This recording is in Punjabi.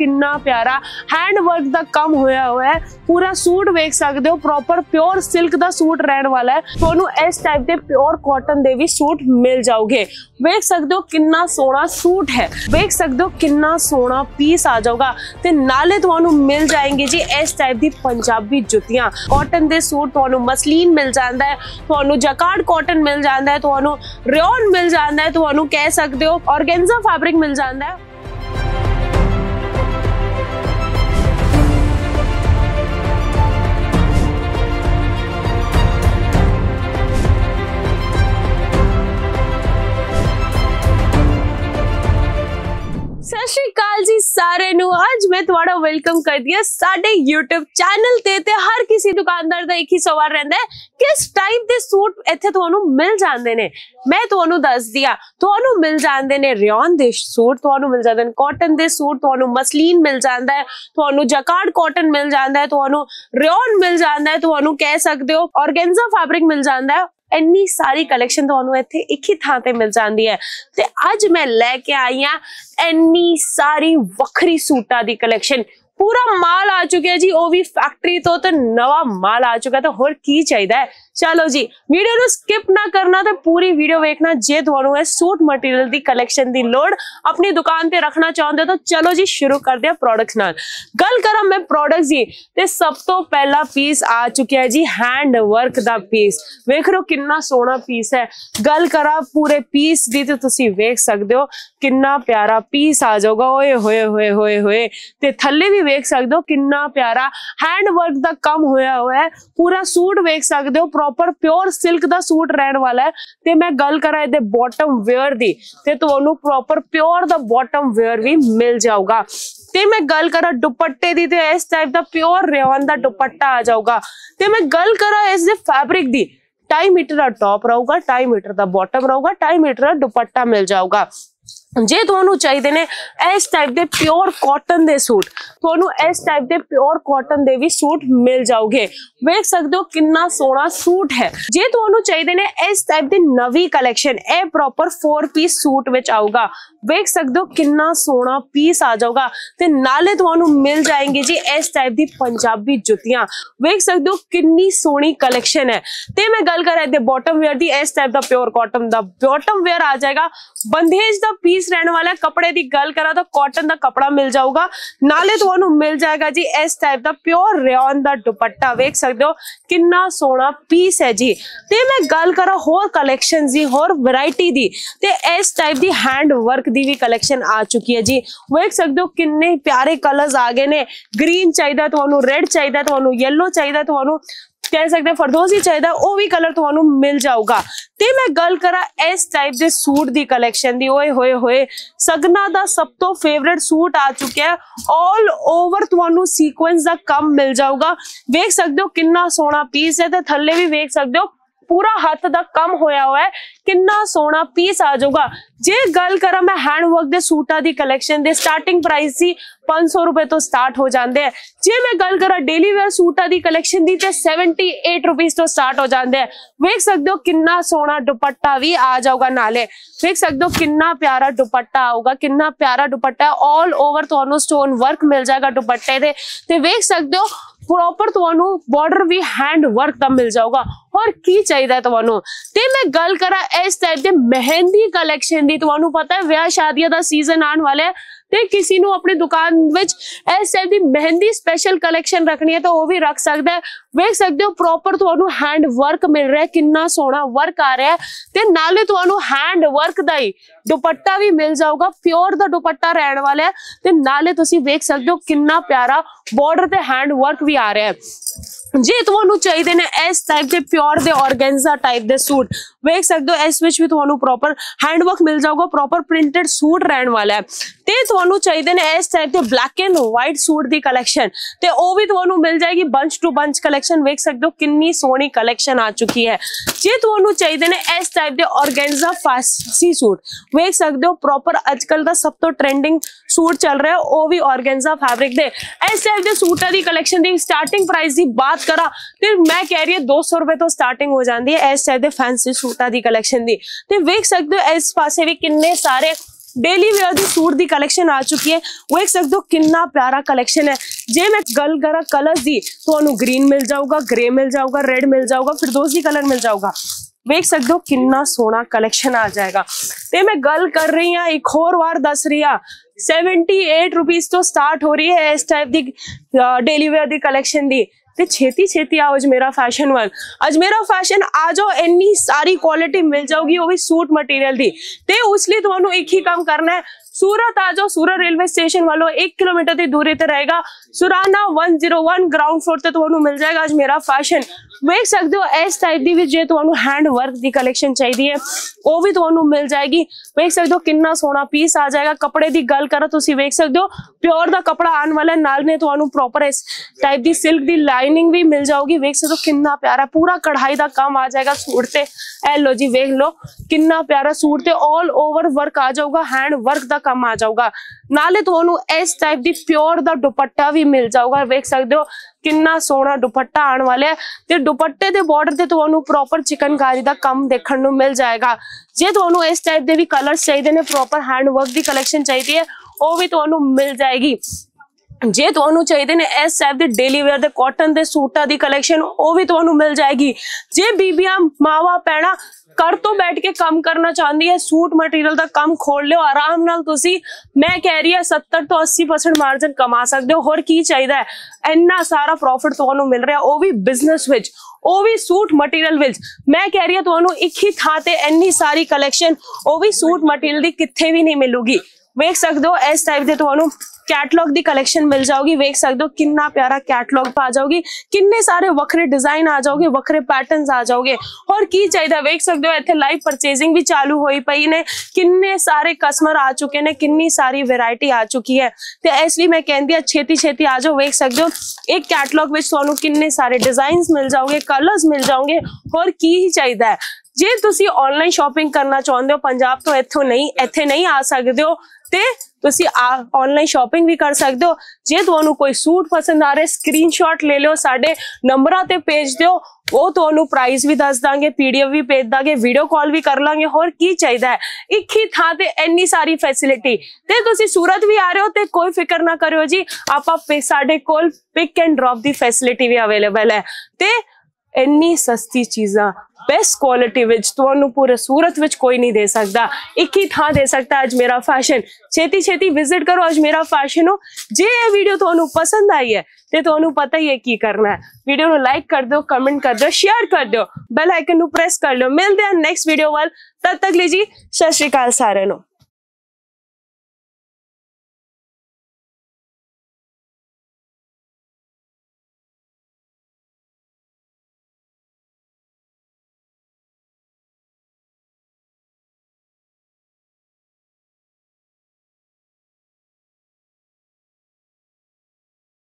ਕਿੰਨਾ ਪਿਆਰਾ ਹੈਂਡ ਵਰਕ ਦਾ ਕੰਮ ਹੋਇਆ ਹੋਇਆ ਹੈ। ਪੂਰਾ ਸੂਟ ਵੇਖ ਸਕਦੇ ਹੋ ਪ੍ਰੋਪਰ ਪਿਓਰ ਸਿਲਕ ਦਾ ਸੂਟ ਰਹਿਣ ਵਾਲਾ ਹੈ। ਤੁਹਾਨੂੰ ਇਸ ਟਾਈਪ ਦੇ ਪਿਓਰ ਕਾਟਨ ਦੇ ਵੀ ਸੂਟ ਮਿਲ ਜਾਓਗੇ। ਵੇਖ ਸਕਦੇ ਹੋ ਕਿੰਨਾ ਸੋਹਣਾ ਸੂਟ ਹੈ। ਵੇਖ ਸਕਦੇ ਹੋ ਕਿੰਨਾ ਸੋਹਣਾ ਪੀਸ ਆ ਜਾਊਗਾ ਤੇ ਨਾਲੇ ਤੁਹਾਨੂੰ ਮਿਲ ਜਾਏਗੀ ਜੀ ਇਸ ਟਾਈਪ ਦੀ ਪੰਜਾਬੀ ਜੁੱਤੀਆਂ। ਕਾਟਨ ਦੇ ਸੂਟ ਤੁਹਾਨੂੰ ਮਸਲੀਨ ਮਿਲ ਜਾਂਦਾ ਹੈ, ਤੁਹਾਨੂੰ ਜਕਾਰਡ ਕਾਟਨ ਮਿਲ ਜਾਂਦਾ ਹੈ, ਤੁਹਾਨੂੰ ਰਿਓਨ ਮਿਲ ਜਾਂਦਾ ਹੈ, ਤੁਹਾਨੂੰ ਕਹਿ ਸਕਦੇ ਹੋ ਆਰਗੈਂਜ਼ਾ ਫੈਬਰਿਕ ਮਿਲ ਜਾਂਦਾ ਹੈ। ਮੈਂ ਤੁਹਾਡਾ ਵੈਲਕਮ ਕਰਦੀ ਹਾਂ ਸਾਡੇ YouTube ਚੈਨਲ ਤੇ ਤੇ ਹਰ ਕਿਸੇ ਦੁਕਾਨਦਾਰ ਦਾ ਇੱਕ ਹੀ ਸਵਾਲ ਰਹਿੰਦਾ ਹੈ ਕਿਸ ਟਾਈਪ ਦੇ ਸੂਟ ਇੱਥੇ ਤੁਹਾਨੂੰ ਮਿਲ ਜਾਂਦੇ ਨੇ ਮੈਂ ਤੁਹਾਨੂੰ ਦੱਸਦੀ ਆ ਤੁਹਾਨੂੰ ਮਿਲ ਜਾਂਦੇ ਨੇ ਰਿਓਨ ਦੇ ਸੂਟ ਤੁਹਾਨੂੰ ਮਿਲ ਜਾਂਦੇ ਨੇ ਕਾਟਨ ਦੇ ਸੂਟ ਤੁਹਾਨੂੰ ਮਸਲੀਨ ਮਿਲ ਜਾਂਦਾ ਹੈ ਤੁਹਾਨੂੰ ਜਕਾਰਡ ਕਾਟਨ ਮਿਲ ਜਾਂਦਾ ਹੈ ਤੁਹਾਨੂੰ ਰਿਓਨ ਮਿਲ ਜਾਂਦਾ ਹੈ ਤੁਹਾਨੂੰ ਕਹਿ ਸਕਦੇ ਹੋ ਆਰਗੈਂਜ਼ਾ ਫੈਬਰਿਕ ਮਿਲ ਜਾਂਦਾ ਹੈ ਇੰਨੀ ਸਾਰੀ ਕਲੈਕਸ਼ਨ ਤੁਹਾਨੂੰ ਇੱਥੇ ਇੱਕ ਹੀ ਥਾਂ ਤੇ ਮਿਲ ਜਾਂਦੀ ਹੈ। ਤੇ ਅੱਜ ਮੈਂ ਲੈ ਕੇ ਆਈ ਆ ਇੰਨੀ ਸਾਰੀ ਵੱਖਰੀ ਸੂਟਾਂ ਦੀ ਕਲੈਕਸ਼ਨ ਪੂਰਾ ਮਾਲ ਆ ਚੁੱਕਿਆ ਜੀ, ਉਹ ਵੀ ਫੈਕਟਰੀ ਤੋਂ ਤੇ ਨਵਾਂ ਮਾਲ ਆ ਚੁੱਕਾ ਤਾਂ ਹੋਰ ਕੀ ਚਾਹੀਦਾ ਹੈ? ਚਲੋ ਜੀ ਵੀਡੀਓ ਨੂੰ ਸਕਿਪ ਨਾ ਕਰਨਾ ਤੇ ਪੂਰੀ ਵੀਡੀਓ ਵੇਖਣਾ ਜੇ ਤੁਹਾਨੂੰ ਇਹ ਸੂਟ ਮਟੀਰੀਅਲ ਦੀ ਕਲੈਕਸ਼ਨ ਦੀ ਲੋੜ ਆਪਣੀ ਦੁਕਾਨ ਤੇ ਰੱਖਣਾ ਚਾਹੁੰਦੇ ਹੋ ਤਾਂ ਚਲੋ ਜੀ ਸ਼ੁਰੂ ਕਰਦੇ ਹਾਂ ਪ੍ਰੋਡਕਟਸ ਨਾਲ ਗੱਲ ਕਰਾਂ ਮੈਂ ਪ੍ਰੋਡਕਟਸ ਦੀ ਤੇ ਸਭ ਤੋਂ ਪਹਿਲਾ ਪੀਸ ਆ ਚੁੱਕਿਆ ਜੀ ਹੈਂਡ ਵਰਕ ਦਾ ਪੀਸ ਵੇਖ ਰਹੇ ਹੋ ਕਿੰਨਾ ਸੋਹਣਾ ਪੀਸ ਹੈ ਗੱਲ ਕਰਾਂ ਪੂਰੇ ਪੀਸ ਦੀ ਤੇ ਤੁਸੀਂ ਵੇਖ ਸਕਦੇ ਹੋ ਕਿੰਨਾ ਪਿਆਰਾ ਪੀਸ ਆ ਜਾਊਗਾ ਓਏ ਹੋਏ ਹੋਏ ਹੋਏ ਹੋਏ ਤੇ ਥੱਲੇ ਵੀ ਵੇਖ ਸਕਦੇ ਹੋ ਕਿੰਨਾ ਪਿਆਰਾ ਹੈਂਡ ਵਰਕ ਦਾ ਕੰਮ ਹੋਇਆ ਹੋਇਆ ਹੈ ਪੂਰਾ ਸੂਟ ਵੇਖ ਸਕਦੇ ਹੋ ਪ੍ਰੋਪਰ ਪਿਓਰ ਸਿਲਕ ਦਾ ਸੂਟ ਰਹਿਣ ਵਾਲਾ ਹੈ। ਤੇ ਮੈਂ ਗੱਲ ਕਰਾਂ ਇਹਦੇ ਬਾਟਮ ਵੇਅਰ ਦੀ, ਤੇ ਤੁਹਾਨੂੰ ਪ੍ਰੋਪਰ ਪਿਓਰ ਦਾ ਬਾਟਮ ਵੇਅਰ ਵੀ ਮਿਲ ਜਾਊਗਾ। ਤੇ ਮੈਂ ਗੱਲ ਕਰਾਂ ਦੁਪੱਟੇ ਦੀ, ਤੇ ਇਸ ਟਾਈਪ ਦਾ ਪਿਓਰ ਰੇਵਨ ਦਾ ਦੁਪੱਟਾ ਆ ਜਾਊਗਾ। ਤੇ ਮੈਂ ਗੱਲ ਕਰਾਂ ਇਸ ਦੇ ਫੈਬਰਿਕ ਦੀ 2.5 ਮੀਟਰ ਦਾ ਟੌਪ ਰਹੂਗਾ 2.5 ਮੀਟਰ ਦਾ ਬਾਟਮ ਰਹੂਗਾ 2.5 ਮੀਟਰ ਦਾ ਦੁਪੱਟਾ ਮਿਲ ਜਾਊਗਾ। ਜੇ ਤੁਹਾਨੂੰ ਚਾਹੀਦੇ ਨੇ ਇਸ ਟਾਈਪ ਦੇ ਪਿਓਰ ਕਾਟਨ ਦੇ ਸੂਟ, ਤੁਹਾਨੂੰ ਇਸ ਟਾਈਪ ਦੇ ਪਿਓਰ ਕਾਟਨ ਦੇ ਵੀ ਸੂਟ ਮਿਲ ਜਾਓਗੇ। ਵੇਖ ਸਕਦੇ ਹੋ ਕਿੰਨਾ ਸੋਹਣਾ ਸੂਟ ਹੈ। ਜੇ ਤੁਹਾਨੂੰ ਚਾਹੀਦੇ ਨੇ ਇਸ ਟਾਈਪ ਦੀ ਨਵੀਂ ਕਲੈਕਸ਼ਨ ਇਹ ਪ੍ਰੋਪਰ 4 ਪੀਸ ਸੂਟ ਵਿੱਚ ਆਊਗਾ। ਵੇਖ ਸਕਦੇ ਹੋ ਕਿੰਨਾ ਸੋਹਣਾ ਪੀਸ ਆ ਜਾਊਗਾ ਤੇ ਨਾਲੇ ਤੁਹਾਨੂੰ ਮਿਲ ਜਾਣਗੇ ਜੀ ਇਸ ਟਾਈਪ ਦੀ ਪੰਜਾਬੀ ਜੁੱਤੀਆਂ। ਵੇਖ ਸਕਦੇ ਹੋ ਕਿੰਨੀ ਸੋਹਣੀ ਕਲੈਕਸ਼ਨ ਹੈ। ਤੇ ਮੈਂ ਗੱਲ ਕਰ ਰਹੀ ਤੇ ਬਾਟਮ ਵੇਅਰ ਦੀ, ਇਸ ਟਾਈਪ ਦਾ ਪਿਓਰ ਕਾਟਨ ਦਾ। ਬਾਟਮ ਵੇਅਰ ਆ ਜਾਏਗਾ। ਬੰਦੇਜ ਦਾ ਪੀਸ ਰਹਿਣ ਵਾਲਾ ਕੱਪੜੇ ਦੀ ਗੱਲ ਕਰਾਂ ਤਾਂ ਕਾਟਨ ਦਾ ਕੱਪੜਾ ਮਿਲ ਜਾਊਗਾ। ਨਾਲੇ ਤੁਹਾਨੂੰ ਮਿਲ ਜਾਏਗਾ ਜੀ ਇਸ ਟਾਈਪ ਦਾ ਪਿਓਰ ਰਿਓਨ ਦਾ ਦੁਪੱਟਾ। ਵੇਖ ਸਕਦੇ ਹੋ ਕਿੰਨਾ ਸੋਹਣਾ ਪੀਸ ਹੈ ਜੀ। ਤੇ ਮੈਂ ਗੱਲ ਕਰਾਂ ਹੋਰ ਕਲੈਕਸ਼ਨ ਦੀ, ਹੋਰ ਵੈਰਾਈਟੀ ਦੀ। ਤੇ ਇਸ ਟਾਈਪ ਦੀ ਹੈਂਡ ਵਰਕ ਦੀ ਵੀ ਕਲੈਕਸ਼ਨ ਆ ਚੁੱਕੀ ਹੈ ਜੀ। ਵੇਖ ਸਕਦੇ ਹੋ ਕਿੰਨੇ ਪਿਆਰੇ ਕਲਰਸ ਆ ਗਏ ਨੇ। ਗ੍ਰੀਨ ਚਾਹੀਦਾ ਤੁਹਾਨੂੰ ਰੈੱਡ ਚਾਹੀਦਾ ਤੁਹਾਨੂੰ ਯੈਲੋ ਚਾਹੀਦਾ ਤੁਹਾਨੂੰ। ਕਹਿ ਸਕਦੇ ਫਰਦੋਸੀ ਚਾਹੀਦਾ, ਉਹ ਵੀ ਕਲਰ ਤੁਹਾਨੂੰ ਮਿਲ ਜਾਊਗਾ। ਤੇ ਮੈਂ ਗੱਲ ਕਰਾਂ ਇਸ ਟਾਈਪ ਦੇ ਸੂਟ ਦੀ ਕਲੈਕਸ਼ਨ ਦੀ। ਓਏ ਹੋਏ ਹੋਏ, ਸਗਨਾ ਦਾ ਸਭ ਤੋਂ ਫੇਵਰਿਟ ਸੂਟ ਆ ਚੁੱਕਿਆ ਹੈ। ਓਵਰ ਤੁਹਾਨੂੰ ਸੀਕੁਐਂਸ ਦਾ ਕੰਮ ਮਿਲ ਜਾਊਗਾ। ਵੇਖ ਸਕਦੇ ਹੋ ਕਿੰਨਾ ਸੋਹਣਾ ਪੀਸ ਹੈ ਤੇ ਥੱਲੇ ਵੀ ਵੇਖ ਸਕਦੇ ਹੋ ਪੂਰਾ ਹੱਥ ਦਾ ਕੰਮ ਹੋਇਆ ਹੋਇਆ ਹੈ। ਕਿੰਨਾ ਸੋਹਣਾ ਪੀਸ ਆ ਜਾਊਗਾ। ਜੇ ਗੱਲ ਕਰਾਂ ਮੈਂ ਹੈਂਡ ਵਰਕ ਦੇ ਸੂਟਾਂ ਦੀ ਕਲੈਕਸ਼ਨ ਦੇ ਸਟਾਰਟਿੰਗ ਪ੍ਰਾਈਸ ਸੀ 500 ਰੁਪਏ ਤੋਂ ਸਟਾਰਟ ਹੋ ਜਾਂਦੇ ਆ ਜੇ ਮੈਂ ਗੱਲ ਕਰਾਂ ਡੇਲੀ ਵੇਅਰ ਸੂਟਾਂ ਦੀ ਕਲੈਕਸ਼ਨ ਦੀ, ਤੇ 78 ਰੁਪਏ ਤੋਂ ਸਟਾਰਟ ਹੋ ਜਾਂਦੇ ਆ ਵੇਖ ਸਕਦੇ ਹੋ ਕਿੰਨਾ ਸੋਹਣਾ ਦੁਪੱਟਾ ਵੀ ਆ ਜਾਊਗਾ ਨਾਲੇ। ਵੇਖ ਸਕਦੇ ਹੋ ਕਿੰਨਾ ਪਿਆਰਾ ਦੁਪੱਟਾ ਆਊਗਾ, ਕਿੰਨਾ ਪਿਆਰਾ ਦੁਪੱਟਾ ਆਲ ਓਵਰ ਤੁਹਾਨੂੰ ਸਟੋਨ ਵਰਕ ਮਿਲ ਜਾਏਗਾ ਦੁਪੱਟੇ ਦੇ। ਤੇ ਵੇਖ ਸਕਦੇ ਹੋ ਪ੍ਰੋਪਰ ਤੁਹਾਨੂੰ ਬਾਰਡਰ ਵੀ ਹੈਂਡ ਵਰਕ ਦਾ ਮਿਲ ਜਾਊਗਾ। ਹੋਰ ਕੀ ਚਾਹੀਦਾ ਤੁਹਾਨੂੰ? ਤੇ ਮੈਂ ਗੱਲ ਕਰਾਂ ਇਸ ਟਾਈਪ ਦੇ ਮਹਿੰਦੀ ਕਲੈਕਸ਼ਨ ਦੀ। ਤੁਹਾਨੂੰ ਪਤਾ ਹੈ ਵਿਆਹ ਸ਼ਾਦੀਆਂ ਦਾ ਸੀਜ਼ਨ ਆਉਣ ਵਾਲਾ ਹੈ। ਤੇ ਕਿਸੇ ਨੂੰ ਆਪਣੀ ਦੁਕਾਨ ਵਿੱਚ ਇਸ ਟਾਈਪ ਦੀ ਮਹਿੰਦੀ ਸਪੈਸ਼ਲ ਕਲੈਕਸ਼ਨ ਰੱਖਣੀ ਹੈ ਤਾਂ ਉਹ ਵੀ ਰੱਖ ਸਕਦਾ ਹੈ। ਵੇਖ ਸਕਦੇ ਹੋ ਪ੍ਰੋਪਰ ਤੁਹਾਨੂੰ ਹੈਂਡ ਵਰਕ ਮਿਲ ਰਿਹਾ ਕਿੰਨਾ ਸੋਹਣਾ ਵਰਕ ਆ ਰਿਹਾ ਹੈ। ਤੇ ਨਾਲੇ ਤੁਹਾਨੂੰ ਹੈਂਡ ਵਰਕ ਦਾ ਹੀ ਦੁਪੱਟਾ ਵੀ ਮਿਲ ਜਾਊਗਾ ਪਿਓਰ ਦਾ ਦੁਪੱਟਾ ਰਹਿਣ ਵਾਲਾ ਹੈ। ਤੇ ਨਾਲੇ ਤੁਸੀਂ ਵੇਖ ਸਕਦੇ ਹੋ ਕਿੰਨਾ ਪਿਆਰਾ ਬਾਰਡਰ ਤੇ ਹੈਂਡ ਵਰਕ ਵੀ ਆ ਰਿਹਾ ਹੈ। ਜੇ ਤੁਹਾਨੂੰ ਚਾਹੀਦੇ ਨੇ ਇਸ ਟਾਈਪ ਦੇ ਪਿਓਰ ਦੇ ਆਰਗੈਂਜ਼ਾ ਟਾਈਪ ਦੇ ਸੂਟ ਵੇਖ ਸਕਦੇ ਹੋ ਇਸ ਵਿੱਚ ਵੀ ਤੁਹਾਨੂੰ ਪ੍ਰੋਪਰ ਹੈਂਡ ਵਰਕ ਮਿਲ ਜਾਊਗਾ ਪ੍ਰੋਪਰ ਪ੍ਰਿੰਟਡ ਸੂਟ ਰਹਿਣ ਵਾਲਾ ਹੈ ਤੇ ਤੁਹਾਨੂੰ ਚਾਹੀਦੇ ਨੇ ਇਸ ਟਾਈਪ ਦੇ ਬਲੈਕ ਐਂਡ ਵਾਈਟ ਸੂਟ ਦੀ ਕਲੈਕਸ਼ਨ ਤੇ ਉਹ ਵੀ ਤੁਹਾਨੂੰ ਮਿਲ ਜਾਏਗੀ ਬੰਚ ਟੂ ਬੰਚ ਕਲੈਕਸ਼ਨ ਵੇਖ ਸਕਦੇ ਹੋ ਕਿੰਨੀ ਸੋਹਣੀ ਕਲੈਕਸ਼ਨ ਆ ਚੁੱਕੀ ਹੈ ਜੇ ਤੁਹਾਨੂੰ ਚਾਹੀਦੇ ਨੇ ਇਸ ਟਾਈਪ ਦੇ ਆਰਗੈਂਜ਼ਾ ਫਾਸੀ ਸੂਟ ਵੇਖ ਸਕਦੇ ਹੋ ਪ੍ਰੋਪਰ ਅੱਜਕੱਲ ਦਾ ਸਭ ਤੋਂ ਟ੍ਰੈਂਡਿੰਗ ਸੂਟ ਚੱਲ ਰਿਹਾ ਉਹ ਵੀ ਆਰਗੈਂਜ਼ਾ ਫੈਬਰਿਕ ਦੇ ਇਸ ਟਾਈਪ ਦੇ ਸੂਟਾਂ ਦੀ ਕਲੈਕਸ਼ਨ ਦੀ ਸਟਾਰਟਿੰਗ ਪ੍ਰਾਈਸ ਦੀ ਬਾਤ ਕਰਾਂ। ਤੇ ਮੈਂ ਕਹਿ ਰਹੀ ਹਾਂ 200 ਰੁਪਏ ਤੋਂ ਸਟਾਰਟਿੰਗ ਹੋ ਜਾਂਦੀ ਹੈ ਇਸ ਟਾਈਪ ਦੇ ਫੈਂਸੀ ਸੂਟਾਂ ਦੀ ਕਲੈਕਸ਼ਨ ਦੀ। ਤੇ ਵੇਖ ਸਕਦੇ ਹੋ ਇਸ ਪਾਸੇ ਵੀ ਕਿੰਨੇ ਸਾਰੇ ਡੇਲੀ ਵੇਅਰ ਦੀ ਸੂਟ ਦੀ ਕਲੈਕਸ਼ਨ ਆ ਚੁੱਕੀ ਹੈ। ਵੇਖ ਸਕਦੇ ਹੋ ਕਿੰਨਾ ਪਿਆਰਾ ਕਲੈਕਸ਼ਨ ਹੈ। ਜੇ ਮੈਂ ਗੱਲ ਕਰਾਂ ਕਲਰਸ ਦੀ, ਤੁਹਾਨੂੰ ਗ੍ਰੀਨ ਮਿਲ ਜਾਊਗਾ ਗ੍ਰੇ ਮਿਲ ਜਾਊਗਾ ਰੈੱਡ ਮਿਲ ਜਾਊਗਾ ਫਿਰਦੋਜ਼ੀ ਕਲਰ ਮਿਲ ਜਾਊਗਾ। ਵੇਖ ਸਕਦੇ ਹੋ ਕਿੰਨਾ ਸੋਹਣਾ ਕਲੈਕਸ਼ਨ ਆ ਜਾਏਗਾ। ਤੇ ਮੈਂ ਗੱਲ ਕਰ ਰਹੀ ਹਾਂ, ਇੱਕ ਹੋਰ ਵਾਰ ਦੱਸ ਰਹੀ ਹਾਂ। 78 ਰੁਪੀਸ ਤੋਂ ਸਟਾਰਟ ਹੋ ਰਹੀ ਹੈ ਇਸ ਟਾਈਪ ਦੀ ਡੇਲੀ ਵੇਅਰ ਦੀ ਕਲੈਕਸ਼ਨ ਦੀ। ਤੇ ਛੇਤੀ ਛੇਤੀ ਆਓ ਅਜਮੇਰਾ ਫੈਸ਼ਨ ਵੱਲ ਅਜਮੇਰਾ ਫੈਸ਼ਨ ਆ ਜਾਓ ਇੰਨੀ ਸਾਰੀ ਕੁਆਲਿਟੀ ਮਿਲ ਜਾਊਗੀ ਉਹ ਵੀ ਸੂਟ ਮਟੀਰੀਅਲ ਦੀ ਤੇ ਉਸ ਲਈ ਤੁਹਾਨੂੰ ਇੱਕ ਹੀ ਕੰਮ ਕਰਨਾ ਹੈ सूरत आ जाओ सूरत रेलवे स्टेशन वालों एक किलोमीटर की दूरी ते रहेगा सुराना 101 ग्राउंड फ्लोर ਤੇ ਤੁਹਾਨੂੰ ਮਿਲ ਜਾਏਗਾ ਅੱਜ ਮੇਰਾ ਫੈਸ਼ਨ ਵੇਖ ਸਕਦੇ ਹੋ, ਇਸ ਟਾਈਪ ਦੀ ਵੀ ਜੇ ਤੁਹਾਨੂੰ ਹੈਂਡ ਵਰਕ ਦੀ ਕਲੈਕਸ਼ਨ ਚਾਹੀਦੀ ਹੈ, ਉਹ ਵੀ ਤੁਹਾਨੂੰ ਮਿਲ ਜਾਏਗੀ। ਵੇਖ ਸਕਦੇ ਹੋ ਕਿੰਨਾ ਸੋਹਣਾ ਪੀਸ ਆ ਜਾਏਗਾ। ਕੱਪੜੇ ਦੀ ਗੱਲ ਕਰਾਂ, ਤੁਸੀਂ ਵੇਖ ਸਕਦੇ ਹੋ ਪਿਓਰ ਦਾ ਕੱਪੜਾ ਆਉਣ ਵਾਲਾ ਨਾਲ ਨੇ ਤੁਹਾਨੂੰ ਪ੍ਰੋਪਰ ਇਸ ਟਾਈਪ ਦੀ ਸਿਲਕ ਦੀ ਲਾਈਨਿੰਗ ਵੀ ਮਿਲ ਜਾਊਗੀ। ਵੇਖ ਸਕਦੇ ਹੋ ਕਿੰਨਾ ਪਿਆਰਾ, ਪੂਰਾ ਕਢਾਈ ਦਾ ਕੰਮ ਆ ਜਾਏਗਾ ਸੂਟ ਤੇ। ਐ ਲੋ ਜੀ, ਵੇਖ ਲਓ, ਕਿੰਨਾ ਪਿਆਰਾ ਸੂਟ ਤੇ 올 ਓਵਰ ਵਰਕ ਆ ਜਾਊਗਾ ਹੈਂਡ ਵਰਕ ਦਾ ਕੰਮ ਆ ਜਾਊਗਾ। ਨਾਲੇ ਤੁਹਾਨੂੰ ਇਸ ਟਾਈਪ ਦੀ ਪਿਓਰ ਦਾ ਦੁਪੱਟਾ ਵੀ ਮਿਲ ਜਾਊਗਾ, ਵੇਖ ਸਕਦੇ ਹੋ। ਕਿੰਨਾ ਸੋਹਣਾ ਦੁਪੱਟਾ ਆਉਣ ਵਾਲਾ ਤੇ ਦੁਪੱਟੇ ਦੇ ਬਾਰਡਰ ਤੇ ਤੁਹਾਨੂੰ ਪ੍ਰੋਪਰ ਚਿਕਨਕਾਰੀ ਦਾ ਕੰਮ ਦੇਖਣ ਨੂੰ ਮਿਲ ਜਾਏਗਾ। ਜੇ ਤੁਹਾਨੂੰ ਇਸ ਟਾਈਪ ਦੇ ਵੀ ਕਲਰਸ ਚਾਹੀਦੇ ਨੇ ਪ੍ਰੋਪਰ ਹੈਂਡ ਵਰਕ ਦੀ ਕਲੈਕਸ਼ਨ ਚਾਹੀਦੀ ਹੈ, ਉਹ ਵੀ ਤੁਹਾਨੂੰ ਮਿਲ ਜਾਏਗੀ। ਜੇ ਤੁਹਾਨੂੰ ਚਾਹੀਦੇ ਨੇ ਇਸ ਟਾਈਪ ਦੇ ਡੇਲੀ ਵੇਅਰ ਦੇ ਕਾਟਨ ਦੇ ਸੂਟਾਂ ਦੀ ਕਲੈਕਸ਼ਨ ਉਹ ਵੀ ਤੁਹਾਨੂੰ ਮਿਲ ਜਾਏਗੀ। ਜੇ ਬੀਬੀਆਂ ਮਾਵਾ ਪੈਣਾ ਘਰ ਤੋਂ ਬੈਠ ਕੇ ਕੰਮ ਕਰਨਾ ਚਾਹੁੰਦੀ ਹੈ, ਸੂਟ ਮਟੀਰੀਅਲ ਦਾ ਕੰਮ ਖੋਲ ਲਿਓ, ਆਰਾਮ ਨਾਲ ਤੁਸੀਂ, ਮੈਂ ਕਹਿ ਰਹੀ ਹਾਂ 70 ਤੋਂ 80% ਮਾਰਜਨ ਕਮਾ ਸਕਦੇ ਹੋ। ਹੋਰ ਕੀ ਚਾਹੀਦਾ ਹੈ? ਇੰਨਾ ਸਾਰਾ ਪ੍ਰੋਫਿਟ ਤੁਹਾਨੂੰ ਮਿਲ ਰਿਹਾ, ਉਹ ਵੀ ਬਿਜ਼ਨਸ ਵਿੱਚ, ਉਹ ਵੀ ਸੂਟ ਮਟੀਰੀਅਲ ਵਿੱਚ। ਮੈਂ ਕਹਿ ਰਹੀ ਹਾਂ ਤੁਹਾਨੂੰ ਇੱਕ ਹੀ ਥਾਂ ਤੇ ਇੰਨੀ ਸਾਰੀ ਕਲੈਕਸ਼ਨ ਉਹ ਵੀ ਸੂਟ ਮਟੀਰੀਅਲ ਦੀ ਕਿੱਥੇ ਵੀ ਨਹੀਂ ਮਿਲੂਗੀ। ਵੇਖ ਸਕਦੇ ਹੋ ਇਸ ਟਾਈਪ ਦੇ ਤੁਹਾਨੂੰ ਕੈਟਲੌਗ ਦੀ ਕਲੈਕਸ਼ਨ ਮਿਲ ਜਾਊਗੀ ਵੇਖ ਸਕਦੇ ਹੋ ਕਿੰਨਾ ਪਿਆਰਾ ਕੈਟਲੌਗ ਪਾ ਜਾਊਗੀ ਕਿੰਨੇ ਸਾਰੇ ਵੱਖਰੇ ਡਿਜ਼ਾਈਨ ਆ ਜਾਓਗੇ ਵੱਖਰੇ ਪੈਟਰਨਸ ਆ ਜਾਓਗੇ ਹੋਰ ਕੀ ਚਾਹੀਦਾ ਵੇਖ ਸਕਦੇ ਹੋ ਇੱਥੇ ਲਾਈਵ ਪਰਚੇਸਿੰਗ ਵੀ ਚਾਲੂ ਹੋਈ ਪਈ ਨੇ ਕਿੰਨੇ ਸਾਰੇ ਕਸਟਮਰ ਆ ਚੁੱਕੇ ਨੇ ਕਿੰਨੀ ਸਾਰੀ ਵੈਰਾਈਟੀ ਆ ਚੁੱਕੀ ਹੈ ਤੇ ਇਸ ਲਈ ਮੈਂ ਕਹਿੰਦੀ ਆ ਛੇਤੀ ਛੇਤੀ ਆ ਜਾਓ ਵੇਖ ਸਕਦੇ ਹੋ ਇੱਕ ਕੈਟਲੌਗ ਵਿੱਚ ਤੁਹਾਨੂੰ ਕਿੰਨੇ ਸਾਰੇ ਡਿਜ਼ਾਈਨਸ ਮਿਲ ਜਾਓਗੇ ਕਲਰਸ ਮਿਲ ਜਾਓਗੇ ਹੋਰ ਕੀ ਹੀ ਚਾਹੀਦਾ ਹੈ ਜੇ ਤੁਸੀਂ ਆਨਲਾਈਨ ਸ਼ਾਪਿੰਗ ਕਰਨਾ ਚਾਹੁੰਦੇ ਹੋ, ਪੰਜਾਬ ਤੋਂ ਇੱਥੋਂ ਨਹੀਂ, ਇੱਥੇ ਨਹੀਂ ਆ ਸਕਦੇ ਹੋ, ਤੇ ਤੁਸੀਂ ਆਨਲਾਈਨ ਸ਼ਾਪਿੰਗ ਵੀ ਕਰ ਸਕਦੇ ਹੋ। ਜੇ ਤੁਹਾਨੂੰ ਕੋਈ ਸੂਟ ਪਸੰਦ ਆ ਰਿਹਾ ਸਕਰੀਨਸ਼ਾਟ ਲੈ ਲਿਓ, ਸਾਡੇ ਨੰਬਰਾਂ ਤੇ ਭੇਜ ਦਿਓ। ਉਹ ਤੁਹਾਨੂੰ ਪ੍ਰਾਈਸ ਵੀ ਦੱਸ ਦਾਂਗੇ ਪੀਡੀਐਫ ਵੀ ਭੇਜ ਦਾਂਗੇ ਵੀਡੀਓ ਕਾਲ ਵੀ ਕਰ ਲਾਂਗੇ। ਹੋਰ ਕੀ ਚਾਹੀਦਾ ਹੈ? ਇੱਕ ਹੀ ਥਾਂ ਤੇ ਇੰਨੀ ਸਾਰੀ ਫੈਸਿਲਿਟੀ ਤੇ ਤੁਸੀਂ ਸੂਰਤ ਵੀ ਆ ਰਹੇ ਹੋ ਤੇ ਕੋਈ ਫਿਕਰ ਨਾ ਕਰਿਓ ਜੀ, ਆਪਾਂ ਸਾਡੇ ਕੋਲ ਪਿਕ ਐਂਡ ਡ੍ਰੌਪ ਦੀ ਫੈਸਿਲਿਟੀ ਵੀ ਅਵੇਲੇਬਲ ਹੈ। ਤੇ ਇੰਨੀ ਸਸਤੀ ਚੀਜ਼ਾਂ ਬੈਸਟ ਕੁਆਲਿਟੀ ਵਿੱਚ ਤੁਹਾਨੂੰ ਪੂਰੇ ਸੂਰਤ ਵਿੱਚ ਕੋਈ ਨਹੀਂ ਦੇ ਸਕਦਾ। ਇੱਕ ਹੀ ਥਾਂ ਦੇ ਸਕਦਾ ਅੱਜ ਮੇਰਾ ਫੈਸ਼ਨ ਛੇਤੀ ਛੇਤੀ ਵਿਜ਼ਿਟ ਕਰੋ, ਅੱਜ ਮੇਰਾ ਫੈਸ਼ਨ ਹੋ। ਜੇ ਇਹ ਵੀਡੀਓ ਤੁਹਾਨੂੰ ਪਸੰਦ ਆਈ ਹੈ, ਤੇ ਤੁਹਾਨੂੰ ਪਤਾ ਹੀ ਹੈ ਕੀ ਕਰਨਾ ਹੈ। ਵੀਡੀਓ ਨੂੰ ਲਾਈਕ ਕਰ ਦਿਓ ਕਮੈਂਟ ਕਰ ਦਿਓ ਸ਼ੇਅਰ ਕਰ ਦਿਓ। ਬੈਲ ਆਈਕਨ ਨੂੰ ਪ੍ਰੈਸ ਕਰ ਲਓ। ਮਿਲਦੇ ਹਾਂ ਨੈਕਸਟ ਵੀਡੀਓ ਵੱਲ। ਤਦ ਤੱਕ ਲਈ ਜੀ, ਸਤਿ ਸ਼੍ਰੀ ਅਕਾਲ ਸਾਰਿਆਂ ਨੂੰ।